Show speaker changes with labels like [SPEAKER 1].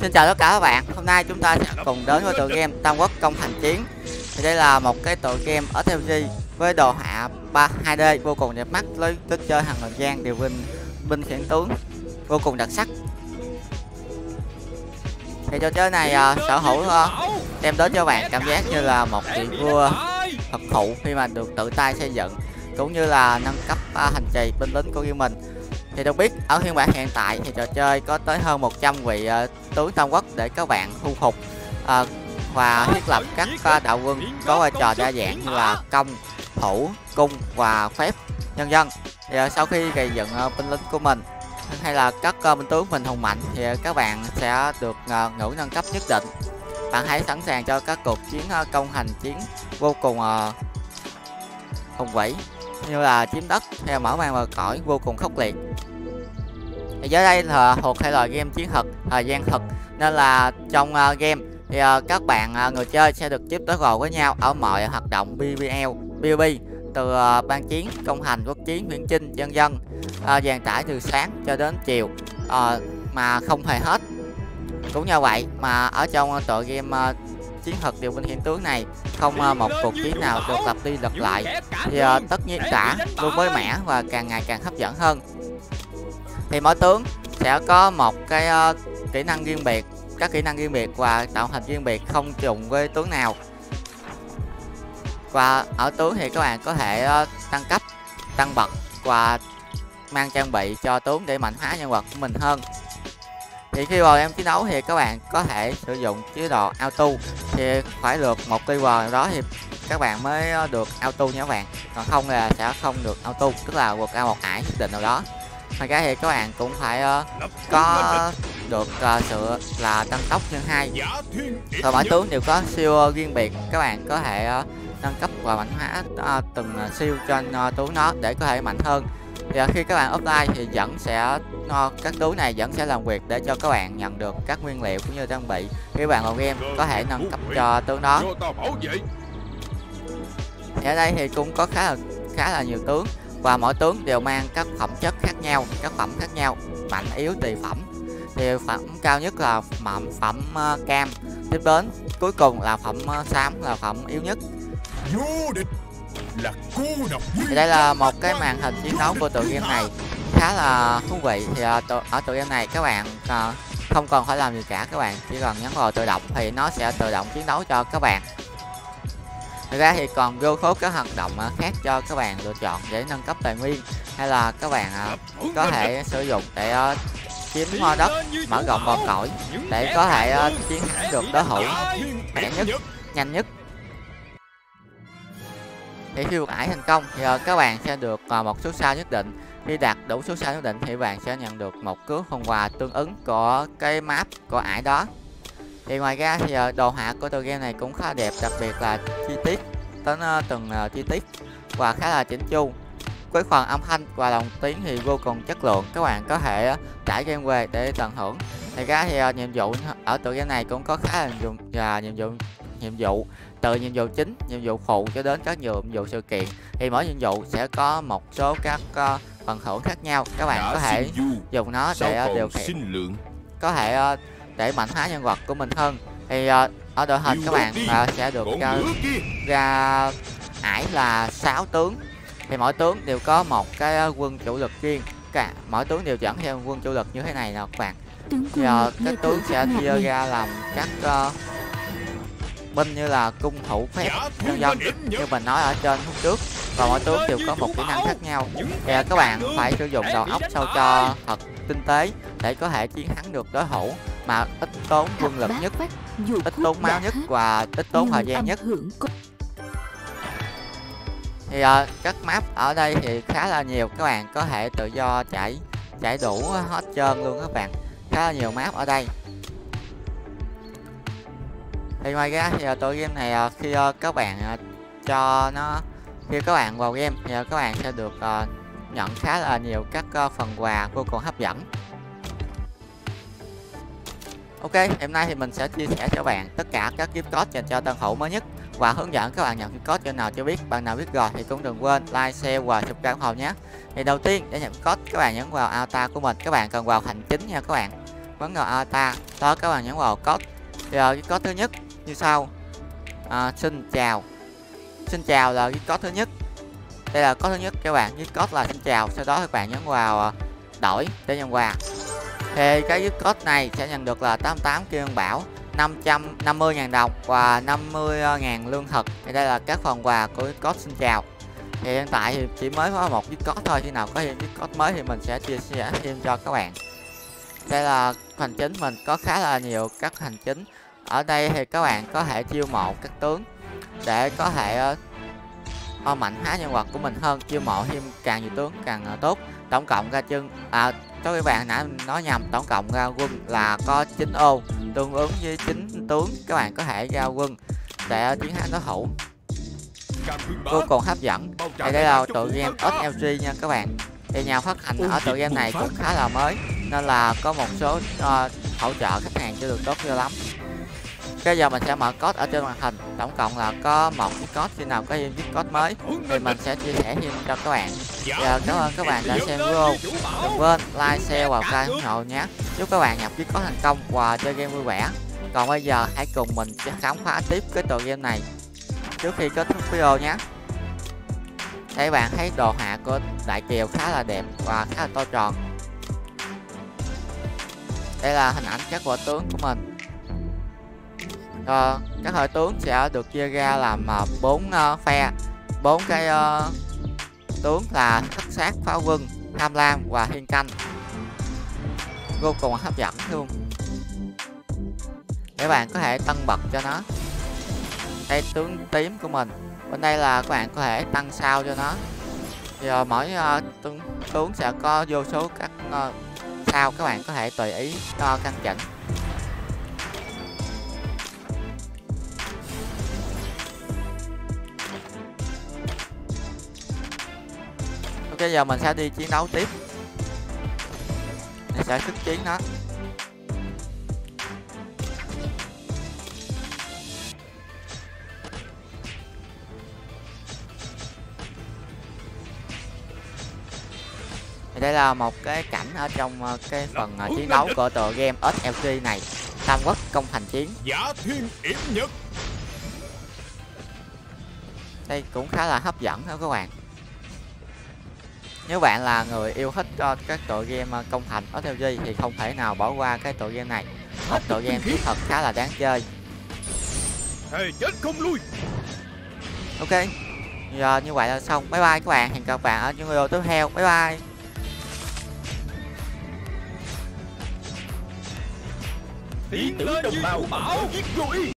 [SPEAKER 1] Xin chào tất cả các bạn, hôm nay chúng ta sẽ cùng đến với tựa game Tam Quốc Công Thành Chiến. Thì Đây là một cái tựa game ở RPG với đồ họa 3 2D vô cùng đẹp mắt với tích chơi hàng thời gian điều binh binh khiển tướng vô cùng đặc sắc. Thì trò chơi này uh, sở hữu uh, đem đến cho bạn cảm giác như là một vị vua thật thụ khi mà được tự tay xây dựng cũng như là nâng cấp uh, hành trì binh lính của riêng mình thì được biết ở phiên bản hiện tại thì trò chơi có tới hơn 100 vị uh, tướng tam quốc để các bạn thu phục. Uh, và thiết lập các uh, đạo quân có vai trò đa dạng như là công thủ cung và phép nhân dân. Thì uh, sau khi gây dựng uh, binh lính của mình hay là các uh, binh tướng mình hùng mạnh thì uh, các bạn sẽ được uh, ngưỡng nâng cấp nhất định. Bạn hãy sẵn sàng cho các cuộc chiến uh, công hành chiến vô cùng uh, hùng vĩ như là chiếm đất hay mở mang bờ cõi vô cùng khốc liệt giới dưới đây là thuộc thể loại game chiến thuật thời gian thực nên là trong uh, game thì uh, các bạn uh, người chơi sẽ được tiếp tới gồ với nhau ở mọi hoạt động BBL, BB từ uh, ban chiến, công hành, quốc chiến, viễn chinh, dân dân uh, dàn trải từ sáng cho đến chiều uh, mà không hề hết. Cũng như vậy mà ở trong tựa game uh, chiến thuật điều binh hiện tướng này không uh, một cuộc chiến nào được lặp đi lặp lại. Thì uh, tất nhiên cả luôn mới mẻ và càng ngày càng hấp dẫn hơn thì mỗi tướng sẽ có một cái uh, kỹ năng riêng biệt. Các kỹ năng riêng biệt và tạo hình riêng biệt không trùng với tướng nào. Và ở tướng thì các bạn có thể uh, tăng cấp tăng bậc và mang trang bị cho tướng để mạnh hóa nhân vật của mình hơn. Thì khi vào em chiến đấu thì các bạn có thể sử dụng chế độ auto. Thì phải được một keyword đó thì các bạn mới ờ, được auto nha các bạn. Còn không là sẽ không được auto tức là vượt cao một ải nhất định nào đó ngoài ra thì các bạn cũng phải uh, có được uh, sự là tăng tốc nhân hai. Và mỗi tướng đều có siêu riêng biệt. Các bạn có thể uh, nâng cấp và mạnh hóa uh, từng siêu trên uh, tướng nó để có thể mạnh hơn. Uh, khi các bạn offline thì vẫn sẽ uh, các tướng này vẫn sẽ làm việc để cho các bạn nhận được các nguyên liệu cũng như trang bị. Khi bạn vào game có thể nâng cấp cho tướng đó. Ở đây thì cũng có khá là khá là nhiều tướng và mỗi tướng đều mang các phẩm chất khác nhau các phẩm khác nhau mạnh yếu tùy phẩm. Thì phẩm cao nhất là phẩm phẩm uh, cam. Tiếp đến cuối cùng là phẩm uh, xám là phẩm yếu nhất. Thì đây là một cái màn hình chiến đấu của tựa game này. Khá là thú vị. Thì uh, ở tựa game này các bạn uh, không cần phải làm gì cả các bạn. Chỉ cần nhấn vào tự động thì nó sẽ tự động chiến đấu cho các bạn Thật ra thì còn vô số các hoạt động à, khác cho các bạn lựa chọn để nâng cấp tài nguyên, hay là các bạn à, có thể sử dụng để à, chiếm hoa đất, mở rộng vòng cõi để có thể chiến thắng được đối thủ khỏe nhất, nhanh nhất. Thì khi vượt ải thành công thì các bạn sẽ được một số sao nhất định. Khi đạt đủ số sao nhất định thì bạn sẽ nhận được một cước phần quà tương ứng của cái map của ải đó thì ngoài ra thì đồ họa của tựa game này cũng khá đẹp đặc biệt là chi tiết đến từng chi tiết và khá là chỉnh chu. Với phần âm thanh và đồng tiếng thì vô cùng chất lượng các bạn có thể tải game về để tận hưởng. Thì ra thì nhiệm vụ ở tựa game này cũng có khá là nhiều và nhiệm vụ nhiệm vụ từ nhiệm vụ chính nhiệm vụ phụ cho đến các nhiệm vụ sự kiện. Thì mỗi nhiệm vụ sẽ có một số các uh, phần thưởng khác nhau các bạn có thể dùng nó để điều khiển. có thể uh, để mạnh hóa nhân vật của mình hơn. Thì uh, ở đội hình các bạn uh, sẽ được ra, ra ải là 6 tướng. Thì mỗi tướng đều có một cái quân chủ lực riêng. Cả mỗi tướng đều dẫn theo quân chủ lực như thế này nè các bạn. Thì uh, các tướng sẽ chia ra làm các uh, binh như là cung thủ phép nhân dân. như mình nói ở trên hôm trước và mỗi tướng đều có một kỹ năng khác nhau. Thì các bạn phải sử dụng đầu óc sao cho thật tinh tế để có thể chiến thắng được đối thủ mà ít tốn quân lực nhất ít tốn máu nhất và ít tốn thời gian nhất. thì uh, các map ở đây thì khá là nhiều các bạn có thể tự do chạy chạy đủ hết trơn luôn các bạn khá là nhiều map ở đây. Thì ngoài ra thì uh, tựa game này uh, khi uh, các bạn uh, cho nó khi các bạn vào game thì uh, các bạn sẽ được uh, nhận khá là nhiều các uh, phần quà vô cùng hấp dẫn Ok, hôm nay thì mình sẽ chia sẻ cho bạn tất cả các gift code dành cho tân thủ mới nhất và hướng dẫn các bạn nhận gift code cho nào chưa biết. Bạn nào biết rồi thì cũng đừng quên like, share và subscribe ủng hộ nhé. Thì đầu tiên để nhận code các bạn nhấn vào avatar của mình, các bạn cần vào hành chính nha các bạn. bấm vào avatar đó các bạn nhấn vào code giờ gift code thứ nhất như sau à, xin chào xin chào là gift code thứ nhất đây là code thứ nhất các bạn gift code là xin chào sau đó các bạn nhấn vào à, đổi để nhận quà thì cái gift code này sẽ nhận được là 88 kim bảo 550.000 đồng và 50.000 lương thực. Thì đây là các phần quà của code xin chào. Thì hiện tại thì chỉ mới có một gift code thôi khi nào có thêm gift code mới thì mình sẽ chia sẻ thêm cho các bạn. Đây là hành chính mình có khá là nhiều các hành chính. Ở đây thì các bạn có thể chiêu mộ các tướng để có thể ờ, uh, mạnh hóa nhân vật của mình hơn chiêu mộ thêm càng nhiều tướng càng uh, tốt. Tổng cộng ra chân à các các bạn nãy nói nhầm tổng cộng ra quân là có 9 ô tương ứng với 9 tướng các bạn có thể ra quân để chiến thắng đối thủ. Vô cùng hấp dẫn. Đây là tựa game SLG nha các bạn. Thì nhà phát hành ở tựa game này cũng khá là mới nên là có một số uh, hỗ trợ khách hàng chưa được tốt cho lắm bây giờ mình sẽ mở code ở trên màn hình. Tổng cộng là có một cái code, khi nào có thêm viết code mới, thì mình sẽ chia sẻ thêm cho các bạn. Giờ cảm ơn các bạn đã xem video. Đừng quên like, share và like ủng hộ nhé. Chúc các bạn nhập viết code thành công và chơi game vui vẻ. Còn bây giờ, hãy cùng mình khám phá tiếp cái tựa game này. Trước khi kết thúc video nhé. Đây bạn thấy đồ họa của đại kiều khá là đẹp và khá là to tròn. Đây là hình ảnh các võ tướng của mình. Ờ, uh, các hệ tướng sẽ được chia ra làm bốn uh, phe. Bốn cái uh, tướng là thất sát pháo quân tham lam và thiên canh. Vô cùng hấp dẫn luôn để bạn có thể tăng bậc cho nó. Đây tướng tím của mình. Bên đây là các bạn có thể tăng sao cho nó. Giờ mỗi uh, tướng, tướng sẽ có vô số các uh, sao các bạn có thể tùy ý cho căn chỉnh. Ok giờ mình sẽ đi chiến đấu tiếp. Mình sẽ sức chiến nó thì đây là một cái cảnh ở trong ờ, cái phần uh, chiến đấu của tựa game SLG này. Tam Quốc công thành chiến. Đây cũng khá là hấp dẫn đó các bạn nếu bạn là người yêu thích cho các tựa game công thành SLG thì không thể nào bỏ qua cái tựa game này. Một tựa game thật khá là đáng chơi. Chết không lui. Ok giờ như vậy là xong. Bye bye các bạn. Hẹn gặp các bạn ở những video tiếp theo. Bye bye.
[SPEAKER 2] Tiến tới đồng bào bảo. giết rồi